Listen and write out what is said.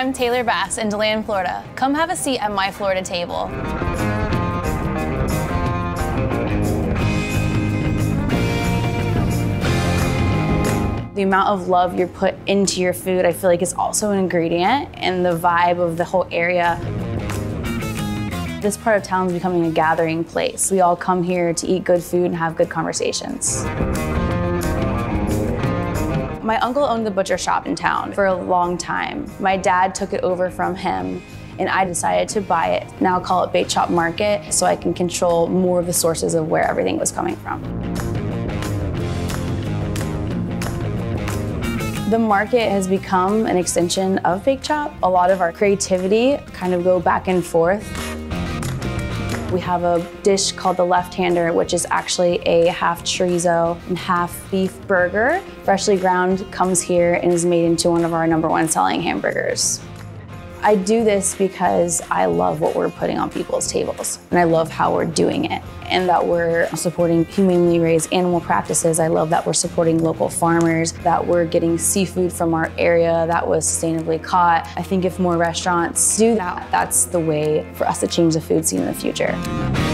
I'm Taylor Bass in DeLand, Florida. Come have a seat at my Florida table. The amount of love you're put into your food, I feel like is also an ingredient and the vibe of the whole area. This part of town is becoming a gathering place. We all come here to eat good food and have good conversations. My uncle owned the butcher shop in town for a long time. My dad took it over from him and I decided to buy it. Now call it BakeChop Market so I can control more of the sources of where everything was coming from. The market has become an extension of BakeChop. A lot of our creativity kind of go back and forth. We have a dish called the Left Hander, which is actually a half chorizo and half beef burger. Freshly ground comes here and is made into one of our number one selling hamburgers. I do this because I love what we're putting on people's tables and I love how we're doing it and that we're supporting humanely raised animal practices. I love that we're supporting local farmers, that we're getting seafood from our area that was sustainably caught. I think if more restaurants do that, that's the way for us to change the food scene in the future.